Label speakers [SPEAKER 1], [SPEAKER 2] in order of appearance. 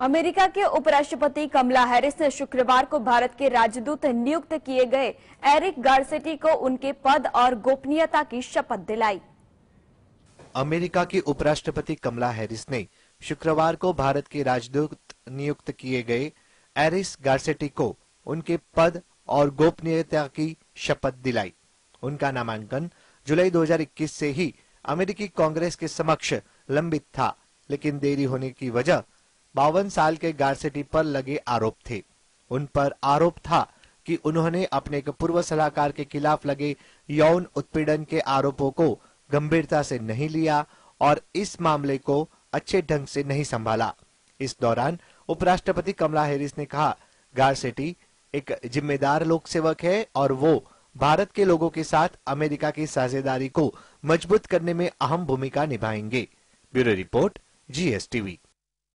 [SPEAKER 1] America के उपराष्ट्रपति कमला Harris ने शुक्रवार को भारत के राजदूत नियुक्त किए गए एरिक गार्सेटी को उनके पद और गोपनीयता की शपथ दिलाई।
[SPEAKER 2] अमेरिका की उपराष्ट्रपति कमला हैरिस ने शुक्रवार को भारत के राजदूत नियुक्त किए गए एरिस गार्सेटी को उनके पद और गोपनीयता की शपथ दिलाई। उनका नामांकन जुलाई 2021 से ही अमेरिकी कांग्रेस के समक्ष लंबित था, लेकिन देरी होने की वजह बावन साल के गार्सेटी पर लगे आरोप थे। उन पर आरोप था कि उन्होंने अपने एक पूर्व सलाहकार के खिलाफ लगे यौन उत्पीड़न के आरोपों को गंभीरता से नहीं लिया और इस मामले को अच्छे ढंग से नहीं संभाला। इस दौरान उपराष्ट्रपति कमला हैरिस ने कहा, गार्सेटी एक जिम्मेदार लोक सेवक है और वो भारत के लोगों के साथ अमेरिका की साझेदारी को मज़बूत करने में अहम भूमिका निभाएँगे। Bureau report, GSTV.